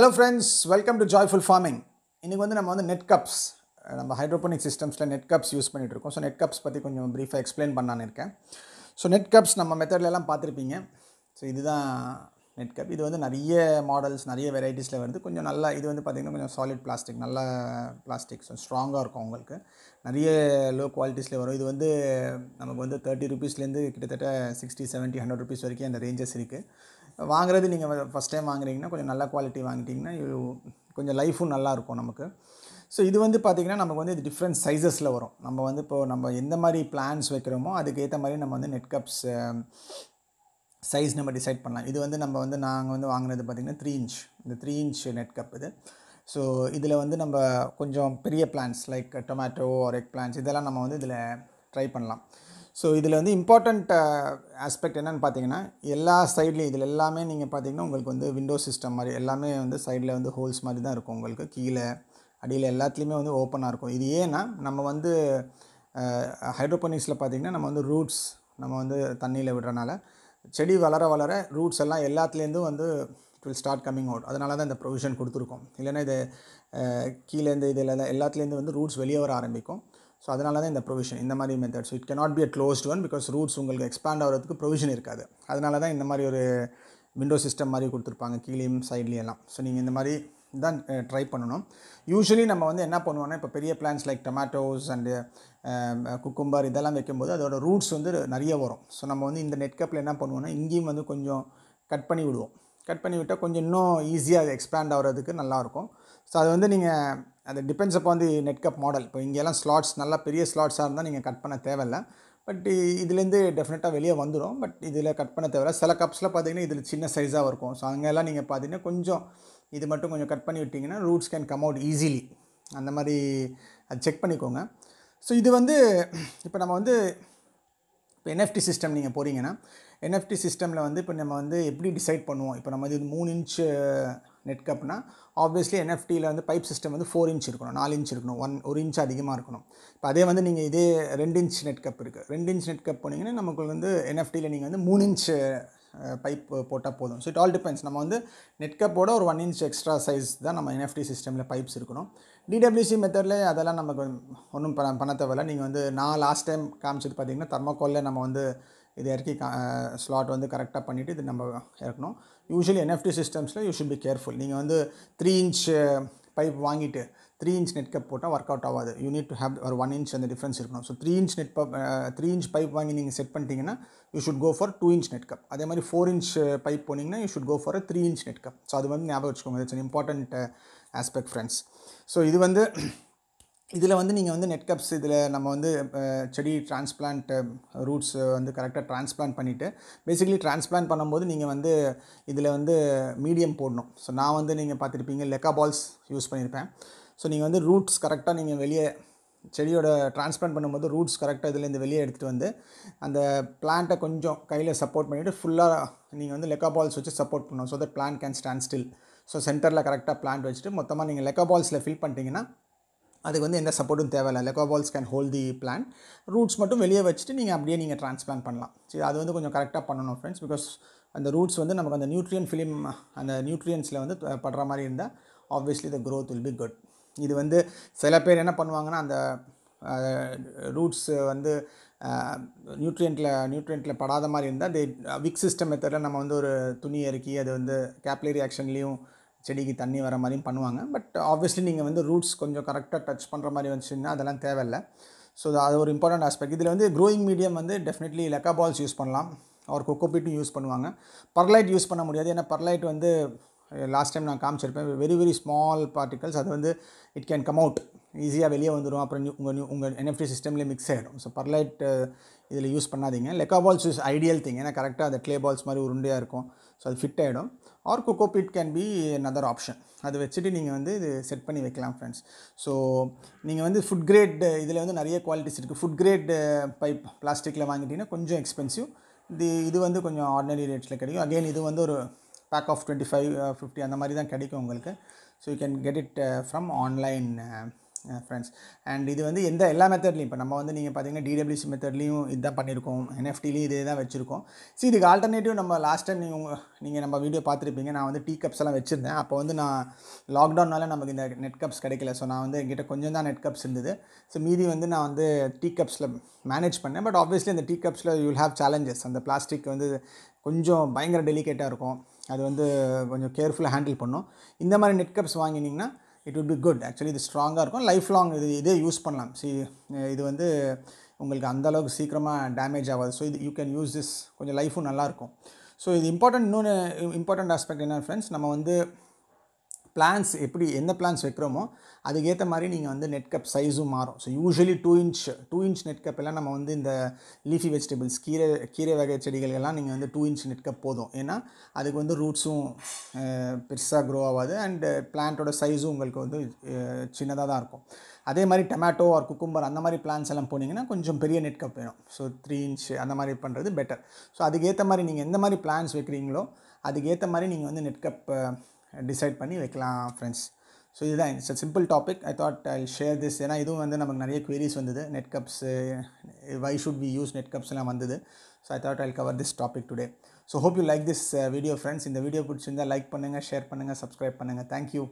Hello friends welcome to joyful farming இன்றைக்கி வந்து நம்ம வந்து நெட் கப்ஸ் நம்ம ஹைட்ரோபோனிக் சிஸ்டம்ஸில் நெட் கப்ஸ் யூஸ் பண்ணிகிட்ருக்கோம் இருக்கோம் ஸோ நெட் கப்ஸ் பற்றி கொஞ்சம் ப்ரீஃபாக எக்ஸ்பிளைன் பண்ணான்னு இருக்கேன். ஸோ நெட் கப்ஸ் நம்ம மெத்தட்லலாம் பார்த்துருப்பீங்க. ஸோ இதுதான் நெட் கப் இது வந்து நிறைய மாடல்ஸ் நிறைய வெரைட்டிஸில் வருது. கொஞ்சம் நல்லா இது வந்து பார்த்திங்கன்னா கொஞ்சம் சாலிட் பிளாஸ்டிக் நல்ல பிளாஸ்டிக் ஸ்ட்ராங்காக இருக்கும் உங்களுக்கு. நிறைய லோ குவாலிட்டிஸில் வரும். இது வந்து நமக்கு வந்து தேர்ட்டி ருபீஸ்லேருந்து கிட்டத்தட்ட சிக்ஸ்டி செவன்ட்டி ஹண்ட்ரட் ருபீஸ் வரைக்கும் அந்த ரேஞ்சஸ் இருக்குது வாங்குறது நீங்கள் ஃபஸ்ட் டைம் வாங்குறீங்கன்னா கொஞ்சம் நல்ல குவாலிட்டி வாங்கிட்டிங்கன்னா கொஞ்சம் லைஃபும் நல்லா இருக்கும் நமக்கு. ஸோ இது வந்து பார்த்திங்கன்னா நமக்கு வந்து இது டிஃப்ரெண்ட் சைஸஸில் வரும். நம்ம வந்து இப்போ நம்ம எந்த மாதிரி பிளான்ஸ் வைக்கிறோமோ அதுக்கேற்ற மாதிரி நம்ம வந்து நெட் கப்ஸ் சைஸ் நம்ம டிசைட் பண்ணலாம். இது வந்து நம்ம வந்து நாங்கள் வந்து வாங்கினது பார்த்திங்கன்னா த்ரீ இன்ச் இந்த த்ரீ இன்ச் நெட் கப் இது. ஸோ இதில் வந்து நம்ம கொஞ்சம் பெரிய plants like tomato or eggplants இதெல்லாம் நம்ம வந்து இதில் ட்ரை பண்ணலாம். ஸோ இதில் வந்து இம்பார்ட்டண்ட் ஆஸ்பெக்ட் என்னென்னு பார்த்தீங்கன்னா எல்லா சைட்லேயும் இதில் எல்லாமே நீங்கள் பார்த்தீங்கன்னா உங்களுக்கு வந்து விண்டோ சிஸ்டம் மாதிரி எல்லாமே வந்து சைடில் வந்து ஹோல்ஸ் மாதிரி தான் இருக்கும். உங்களுக்கு கீழே அடியில் எல்லாத்துலேயுமே வந்து ஓப்பனாக இருக்கும். இது ஏன்னா நம்ம வந்து ஹைட்ரோபோனிக்ஸில் பார்த்தீங்கன்னா நம்ம வந்து ரூட்ஸ் நம்ம வந்து தண்ணியில் விடுறனால செடி வளர வளர ரூட்ஸ் எல்லாம் எல்லாத்துலேருந்தும் வந்து it will start coming out அதனால தான் இந்த ப்ரொவிஷன் கொடுத்துருக்கோம். இல்லைன்னா இது அஹ், கீழேருந்து இதில் எல்லாத்துலேருந்து வந்து ரூட்ஸ் வெளியே வர ஆரம்பிக்கும். ஸோ அதனால தான் இந்த ப்ரொவிஷன் இந்த மாதிரி methods it cannot be a closed one because roots உங்களுக்கு எக்ஸ்பேண்ட் ஆகிறதுக்கு ப்ரொவிஷன் இருக்காது. அதனால தான் இந்த மாதிரி ஒரு விண்டோ சிஸ்டம் மாதிரி கொடுத்துருப்பாங்க கீழேயும் சைட்லேயும் எல்லாம். ஸோ நீங்கள் இந்த மாதிரி தான் ட்ரை பண்ணணும். யூஸ்வலி நம்ம வந்து என்ன பண்ணுவோம்னா இப்போ பெரிய plants like tomatoes and cucumber இதெல்லாம் வைக்கும்போது அதோட ரூட்ஸ் வந்து நிறைய வரும். ஸோ நம்ம வந்து இந்த நெட் கப்பில் என்ன பண்ணுவோம்னா இங்கேயும் வந்து கொஞ்சம் கட் பண்ணி விடுவோம். கட் பண்ணி விட்டால் கொஞ்சம் இன்னும் ஈஸியாக அது எக்ஸ்பேண்ட் ஆகிறதுக்கு நல்லாயிருக்கும் ஸோ அது வந்து நீங்கள் அது டிபெண்ட்ஸ் அப்போ வந்து நெட் கப் மாடல் இப்போ இங்கெல்லாம் ஸ்லாட்ஸ் நல்லா பெரிய ஸ்லாட்ஸாக இருந்தால் நீங்கள் கட் பண்ண தேவையில்ல. பட் இதுலேருந்து டெஃபினட்டாக வெளியே வந்துடும் பட் இதில் கட் பண்ண தேவையில்ல. சில கப்ஸில் பார்த்தீங்கன்னா இதில் சின்ன சைஸாக இருக்கும். ஸோ அங்கெல்லாம் நீங்கள் பார்த்தீங்கன்னா கொஞ்சம் இது மட்டும் கொஞ்சம் கட் பண்ணி விட்டிங்கன்னா roots can come out easily அந்த மாதிரி அது செக் பண்ணிக்கோங்க. ஸோ இது வந்து இப்போ நம்ம வந்து இப்போ என்எஃப்டி சிஸ்டம் நீங்கள் போகிறீங்கன்னா என்எஃப்டி சிஸ்டமில் வந்து இப்போ நம்ம வந்து எப்படி டிசைட் பண்ணுவோம்? இப்போ நம்ம இது மூணு இன்ச்சு நெட் கப்னா ஆப்வியஸ்லி என்எஃப்டியில் வந்து பைப் சிஸ்டம் வந்து ஃபோர் இன்ச் இருக்கணும் நாலு இன்ச் இருக்கணும் ஒன் ஒரு இன்ச் அதிகமாக இருக்கணும். இப்போ அதே வந்து நீங்கள் இதே ரெண்டு இன்ச் நெட் கப் இருக்குது ரெண்டு இன்ச் நெட் கப் போனீங்கன்னா நமக்கு வந்து என்எஃப்டியில் நீங்கள் வந்து மூணு இன்ச் பைப் போட்டால் போதும். ஸோ இட் ஆல் டிபெண்ட்ஸ் நம்ம வந்து நெட்கப்போட ஒரு ஒன் இன்ச் எக்ஸ்ட்ரா சைஸ் தான் நம்ம என்எஃப்டி சிஸ்டமில் பைப்ஸ் இருக்கணும். டிடபிள்யூசி மெத்தடில் அதெல்லாம் நமக்கு ஒன்றும் பண்ண பண்ண தேவையில்ல. நீங்கள் வந்து நான் லாஸ்ட் டைம் காமிச்சது பார்த்தீங்கன்னா தர்மக்கோலில் நம்ம வந்து இது இறக்கி ஸ்லாட் வந்து கரெக்டாக பண்ணிவிட்டு இது நம்ம இறக்கணும். யூஸ்வலி என்எஃப்டி சிஸ்டம்ஸில் யூ ஷுட் பி கேர்ஃபுல் நீங்கள் வந்து த்ரீ இன்ச் பைப் வாங்கிட்டு த்ரீ இன்ச் நெட் கப் போட்டால் ஒர்க் அவுட் ஆகாது. யூ நீட் டு ஹேவ் ஒரு ஒன் இன்ச் அந்த டிஃப்ரென்ஸ் இருக்கணும். So three inch net cup three inch pipe வாங்கி நீங்கள் செட் பண்ணிட்டீங்கன்னா you should go for two inch net cup அதே மாதிரி ஃபோர் இன்ச் பைப் போனீங்கன்னா you should go for three inch net cup so அது வந்து ஞாபகம் வச்சுக்கோங்க. It's an important aspect friends so இது வந்து இதில் வந்து நீங்கள் வந்து நெட் கப்ஸ் இதில் நம்ம வந்து செடி டிரான்ஸ்பிளான்ட் ரூட்ஸ் வந்து கரெக்டாக டிரான்ஸ்பிளான்ட் பண்ணிவிட்டு பேசிக்கலி டிரான்ஸ்பிளான்ட் பண்ணும்போது நீங்கள் வந்து இதில் வந்து மீடியம் போடணும். ஸோ நான் வந்து நீங்கள் பார்த்துருப்பீங்க லெக்கா பால்ஸ் யூஸ் பண்ணியிருப்பேன். ஸோ நீங்கள் வந்து ரூட்ஸ் கரெக்டாக நீங்கள் வெளியே செடியோட டிரான்ஸ்பிளான்ட் பண்ணும்போது ரூட்ஸ் கரெக்டாக இதுலேருந்து வெளியே எடுத்துகிட்டு வந்து அந்த பிளான்ட்டை கொஞ்சம் கையில் சப்போர்ட் பண்ணிவிட்டு ஃபுல்லாக நீங்கள் வந்து லெக்கா பால்ஸ் வச்சு சப்போர்ட் பண்ணணும். So that plant can stand still so சென்டரில் கரெக்டாக பிளான்ட் வச்சுட்டு மொத்தமாக நீங்கள் லெக்கா பால்ஸில் ஃபில் பண்ணிட்டீங்கன்னா அதுக்கு வந்து எந்த சப்போர்ட்டும் தேவையில்லை. Leca can hold the plant roots மட்டும் வெளியே வச்சுட்டு நீங்கள் அப்படியே நீங்கள் டிரான்ஸ்பிளான் பண்ணலாம். சரி அது வந்து கொஞ்சம் கரெக்டாக பண்ணணும் ஃப்ரெண்ட்ஸ் பிகாஸ் அந்த ரூட்ஸ் வந்து நமக்கு அந்த நியூட்ரியன் ஃபிலிம் அந்த நியூட்ரியன்ஸில் வந்து படுற மாதிரி இருந்தால் obviously the growth will be good இது வந்து சில பேர் என்ன பண்ணுவாங்கன்னா அந்த ரூட்ஸ் வந்து நியூட்ரியண்ட்டில் நியூட்ரியண்ட்டில் படாத மாதிரி இருந்தால் தே விக் சிஸ்டம் மெத்தடில் நம்ம வந்து ஒரு துணி இறக்கி அது வந்து கேப்லரி ஆக்ஷன்லேயும் செடிக்கு தண்ணி வர மாதிரியும் பண்ணுவாங்க. பட் ஆப்வியஸ்லி நீங்கள் வந்து ரூட்ஸ் கொஞ்சம் கரெக்டாக டச் பண்ணுற மாதிரி வந்துச்சுன்னா அதெல்லாம் தேவையில்லை. ஸோ அது ஒரு இம்பார்ட்டன்ட் ஆஸ்பெக்ட் இதில் வந்து க்ரோயிங் மீடியம் வந்து டெஃபினெட்லி லெக்கா பால்ஸ் யூஸ் பண்ணலாம். அவர் கொக்கோபீட்டும் யூஸ் பண்ணுவாங்க. பர்லைட் யூஸ் பண்ண முடியாது. ஏன்னா பர்லைட் வந்து eh, லாஸ்ட் டைம் நான் காமிச்சிருப்பேன் வெரி வெரி ஸ்மால் பார்ட்டிகல்ஸ் அது வந்து இட் கேன் கம் அவுட் ஈஸியாக வெளியே வந்துடும் அப்புறம் உங்கள் நியூ உங்கள் என்எஃப்டி சிஸ்டம்லேயே மிக்ஸ் ஆகிடும் ஸோ பர்லைட் இதில் யூஸ் பண்ணாதீங்க. Leca balls use ideal thing ஏன்னா கரெக்டாக அந்த க்ளே பால்ஸ் மாதிரி உருண்டையாக இருக்கும். ஸோ அது ஃபிட் ஆகிடும் or cocopeat can be another option அது வச்சுட்டு நீங்கள் வந்து இது செட் பண்ணி வைக்கலாம் ஃப்ரெண்ட்ஸ் ஸோ நீங்கள் வந்து ஃபுட் கிரேட் இதில் வந்து நிறைய குவாலிட்டிஸ் இருக்குது ஃபுட் கிரேட் பைப் பிளாஸ்டிக்கில் வாங்கிட்டீங்கன்னா கொஞ்சம் எக்ஸ்பென்சிவ் இது இது வந்து கொஞ்சம் ஆர்டினரி ரேட்ஸில் கிடைக்கும். அகைன் இது வந்து ஒரு pack of twenty five fifty அந்த மாதிரி தான் கிடைக்கும் உங்களுக்கு. So you can get it from online friends and இது வந்து எந்த எல்லா மெத்தட்லையும் இப்போ நம்ம வந்து நீங்கள் பார்த்தீங்கன்னா டிடபிள்யூசி மெத்தட்லையும் இதுதான் பண்ணியிருக்கோம் என்எஃப்டிலையும் இதே தான் வச்சுருக்கோம். ஸோ இதுக்கு ஆல்டர்னேட்டிவ் நம்ம லாஸ்ட் டைம் நீங்கள் உங்கள் நீங்கள் நம்ம வீடியோ பார்த்துருப்பீங்க. நான் வந்து டீ கப்ஸ் எல்லாம் வச்சுருந்தேன். அப்போ வந்து நான் லாக்டவுனால நமக்கு இந்த நெட் கப்ஸ் கிடைக்கல. ஸோ நான் வந்து என்கிட்ட கொஞ்சம் தான் நெட் கப்ஸ் இருந்தது. ஸோ மீதி வந்து நான் வந்து டீ கப்ஸில் மேனேஜ் பண்ணேன். பட் ஆப்வியஸ்லி இந்த டீ கப்ஸில் யூல் ஹேவ் சேலஞ்சஸ் அந்த பிளாஸ்டிக் வந்து கொஞ்சம் பயங்கர டெலிகேட்டாக இருக்கும். அது வந்து கொஞ்சம் கேர்ஃபுல்லாக ஹேண்டில் பண்ணும். இந்த மாதிரி நெட் கப்ஸ் வாங்கினீங்கன்னா it would be good actually இது ஸ்ட்ராங்காக இருக்கும். லைஃப் லாங் இது இதே யூஸ் பண்ணலாம். சி இது வந்து உங்களுக்கு அந்தளவுக்கு சீக்கிரமாக டேமேஜ் ஆகாது. ஸோ இது யூ கேன் யூஸ் திஸ் கொஞ்சம் லைஃபும் நல்லாயிருக்கும் ஸோ இது இம்பார்ட்டன்ட் இன்னொன்று இம்பார்ட்டன்ட் ஆஸ்பெக்ட் என்ன ஃப்ரெண்ட்ஸ் நம்ம வந்து பிளான்ஸ் எப்படி எந்த பிளான்ஸ் வைக்கிறோமோ அதுக்கேற்ற மாதிரி நீங்கள் வந்து நெட் கப் சைஸும் மாறும். So usually two inch two inch net cup எல்லாம் நம்ம வந்து இந்த லீஃபி வெஜிடபிள்ஸ் கீரை கீரை வகை செடிகள் எல்லாம் நீங்கள் வந்து டூ இன்ச் நெட் கப் போதும். ஏன்னா அதுக்கு வந்து ரூட்ஸும் பெருசாக க்ரோ ஆகாது அண்ட் பிளான்ட்டோட சைஸும் உங்களுக்கு வந்து சின்னதாக தான் இருக்கும். அதே மாதிரி டொமேட்டோ ஆர் குக்கும்பர் அந்த மாதிரி பிளான்ஸ் எல்லாம் போனீங்கன்னா கொஞ்சம் பெரிய நெட் கப் வேணும். ஸோ த்ரீ இன்ச் அந்த மாதிரி பண்ணுறது பெட்டர் ஸோ அதுக்கேற்ற மாதிரி நீங்கள் எந்த மாதிரி பிளான்ஸ் வைக்கிறீங்களோ அதுக்கேற்ற மாதிரி நீங்கள் வந்து நெட் கப் டிசைட் பண்ணி வைக்கலாம் ஃப்ரெண்ட்ஸ் ஸோ இதுதான். It's a simple topic I thought I share this ஏன்னா இதுவும் வந்து நமக்கு நிறைய queries வந்தது. Net cups why should we use net கப்ஸ்லாம் வந்தது. So I thought I cover this topic today so hope you like this video friends இந்த video பிடிச்சிருந்தால் like பண்ணுங்கள் ஷேர் பண்ணுங்கள் சப்ஸ்கிரைப் பண்ணுங்கள் தேங்க்யூ